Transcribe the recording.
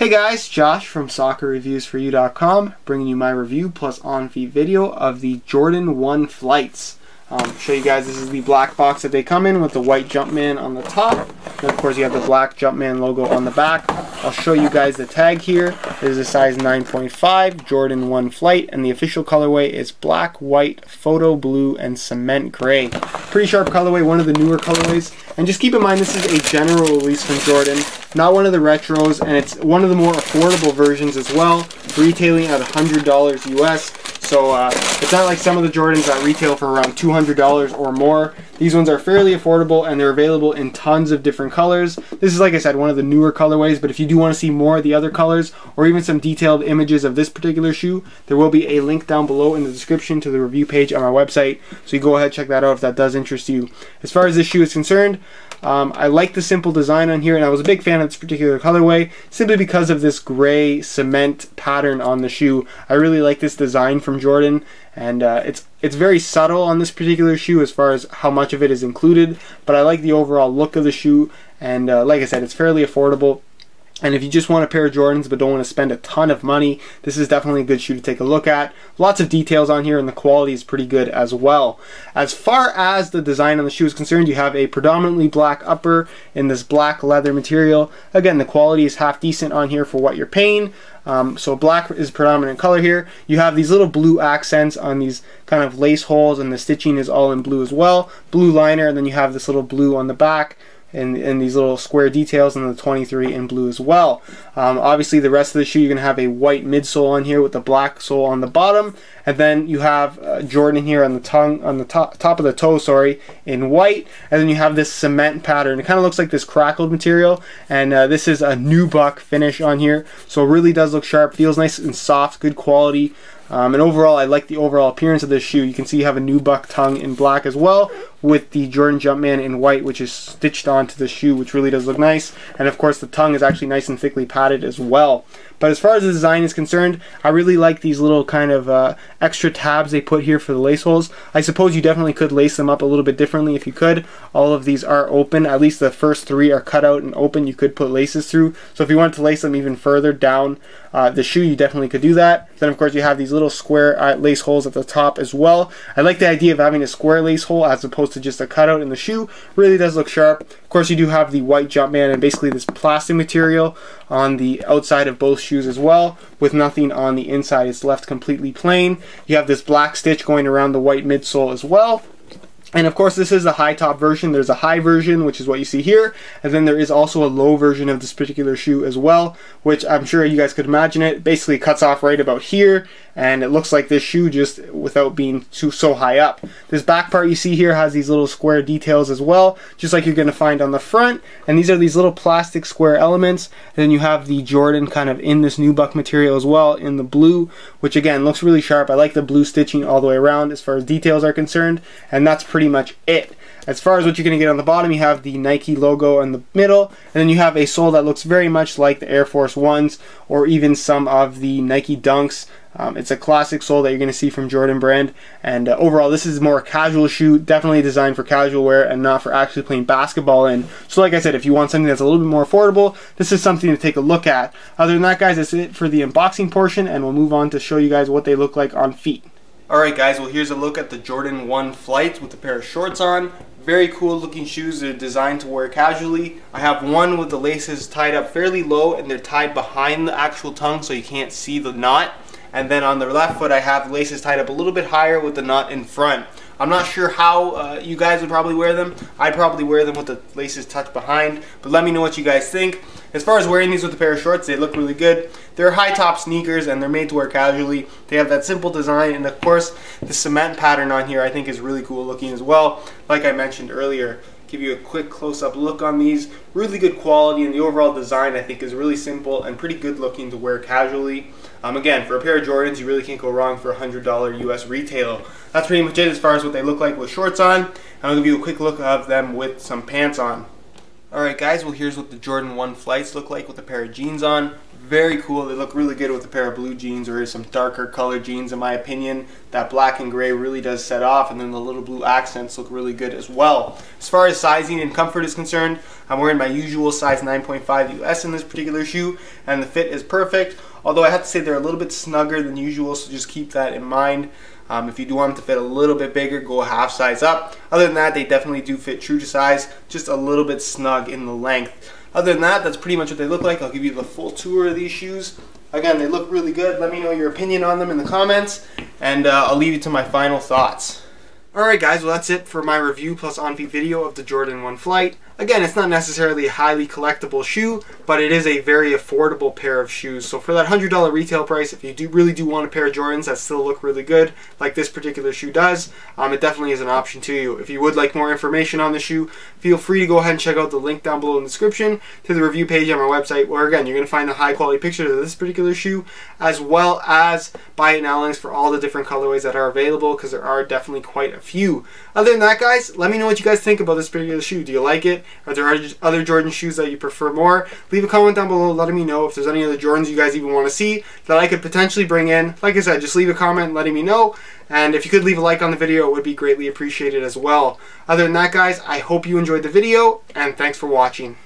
Hey guys, Josh from SoccerReviewsForYou.com bringing you my review plus on-feet video of the Jordan 1 Flights. Um, show you guys this is the black box that they come in with the white Jumpman on the top. And of course you have the black Jumpman logo on the back. I'll show you guys the tag here. This is a size 9.5 Jordan 1 Flight and the official colorway is black, white, photo blue, and cement gray. Pretty sharp colorway, one of the newer colorways. And just keep in mind this is a general release from Jordan, not one of the retros, and it's one of the more affordable versions as well, retailing at $100 US. So uh, it's not like some of the Jordans that retail for around $200 or more. These ones are fairly affordable and they're available in tons of different colors. This is, like I said, one of the newer colorways, but if you do want to see more of the other colors or even some detailed images of this particular shoe, there will be a link down below in the description to the review page on my website. So you go ahead and check that out if that does interest you. As far as this shoe is concerned, um, I like the simple design on here, and I was a big fan of this particular colorway simply because of this gray cement pattern on the shoe. I really like this design from Jordan, and uh, it's it's very subtle on this particular shoe as far as how much of it is included, but I like the overall look of the shoe, and uh, like I said, it's fairly affordable. And if you just want a pair of Jordans but don't want to spend a ton of money, this is definitely a good shoe to take a look at. Lots of details on here and the quality is pretty good as well. As far as the design on the shoe is concerned, you have a predominantly black upper in this black leather material. Again, the quality is half decent on here for what you're paying. Um, so black is predominant color here. You have these little blue accents on these kind of lace holes and the stitching is all in blue as well. Blue liner and then you have this little blue on the back and, these little square details and the 23 in blue as well. Um, obviously the rest of the shoe you're going to have a white midsole on here with the black sole on the bottom and then you have uh, Jordan here on the tongue on the top, top of the toe sorry in white and then you have this cement pattern. It kind of looks like this crackled material and uh, this is a nubuck finish on here so it really does look sharp feels nice and soft good quality um, and overall, I like the overall appearance of this shoe. You can see you have a nubuck tongue in black as well, with the Jordan Jumpman in white, which is stitched onto the shoe, which really does look nice. And of course, the tongue is actually nice and thickly padded as well. But as far as the design is concerned, I really like these little kind of uh, extra tabs they put here for the lace holes. I suppose you definitely could lace them up a little bit differently if you could. All of these are open. At least the first three are cut out and open. You could put laces through. So if you wanted to lace them even further down uh, the shoe, you definitely could do that. Then of course you have these little square uh, lace holes at the top as well. I like the idea of having a square lace hole as opposed to just a cutout in the shoe. Really does look sharp. Of course you do have the white Jumpman and basically this plastic material on the outside of both shoes as well with nothing on the inside. It's left completely plain. You have this black stitch going around the white midsole as well. And of course this is a high top version. There's a high version, which is what you see here. And then there is also a low version of this particular shoe as well, which I'm sure you guys could imagine it. Basically cuts off right about here. And it looks like this shoe just without being too so high up. This back part you see here has these little square details as well, just like you're going to find on the front. And these are these little plastic square elements. And then you have the Jordan kind of in this nubuck material as well in the blue, which again looks really sharp. I like the blue stitching all the way around as far as details are concerned. And that's pretty pretty much it. As far as what you're going to get on the bottom, you have the Nike logo in the middle, and then you have a sole that looks very much like the Air Force Ones or even some of the Nike Dunks. Um, it's a classic sole that you're going to see from Jordan brand, and uh, overall, this is more a casual shoe, definitely designed for casual wear and not for actually playing basketball in. So, like I said, if you want something that's a little bit more affordable, this is something to take a look at. Other than that, guys, that's it for the unboxing portion, and we'll move on to show you guys what they look like on feet. Alright guys, well here's a look at the Jordan 1 Flight with a pair of shorts on. Very cool looking shoes. They're designed to wear casually. I have one with the laces tied up fairly low and they're tied behind the actual tongue so you can't see the knot. And then on the left foot I have laces tied up a little bit higher with the knot in front. I'm not sure how uh, you guys would probably wear them. I'd probably wear them with the laces tucked behind, but let me know what you guys think. As far as wearing these with a pair of shorts, they look really good. They're high top sneakers and they're made to wear casually. They have that simple design and of course the cement pattern on here I think is really cool looking as well. Like I mentioned earlier, give you a quick close-up look on these. Really good quality and the overall design I think is really simple and pretty good looking to wear casually. Um, again, for a pair of Jordans, you really can't go wrong for a $100 US retail. That's pretty much it as far as what they look like with shorts on. I'll give you a quick look of them with some pants on. Alright guys, well here's what the Jordan 1 flights look like with a pair of jeans on. very cool. They look really good with a pair of blue jeans or some darker colored jeans in my opinion. That black and gray really does set off and then the little blue accents look really good as well. As far as sizing and comfort is concerned, I'm wearing my usual size 9.5 US in this particular shoe and the fit is perfect. Although I have to say they're a little bit snugger than usual so just keep that in mind. Um, if you do want them to fit a little bit bigger, go half size up. Other than that, they definitely do fit true to size, just a little bit snug in the length. Other than that, that's pretty much what they look like. I'll give you the full tour of these shoes. Again, they look really good. Let me know your opinion on them in the comments, and uh, I'll leave you to my final thoughts. Alright guys, well that's it for my review plus on-feet video of the Jordan 1 Flight. Again, it's not necessarily a highly collectible shoe, but it is a very affordable pair of shoes. So for that $100 retail price, if you do really do want a pair of Jordans that still look really good, like this particular shoe does, um, it definitely is an option to you. If you would like more information on the shoe, feel free to go ahead and check out the link down below in the description to the review page on my website, where again, you're going to find the high quality pictures of this particular shoe, as well as buy it now links for all the different colorways that are available, because there are definitely quite few. Other than that, guys, let me know what you guys think about this particular shoe. Do you like it? Are there other Jordan shoes that you prefer more? Leave a comment down below letting me know if there's any other Jordans you guys even want to see that I could potentially bring in. Like I said, just leave a comment letting me know. And if you could leave a like on the video, it would be greatly appreciated as well. Other than that, guys, I hope you enjoyed the video, and thanks for watching.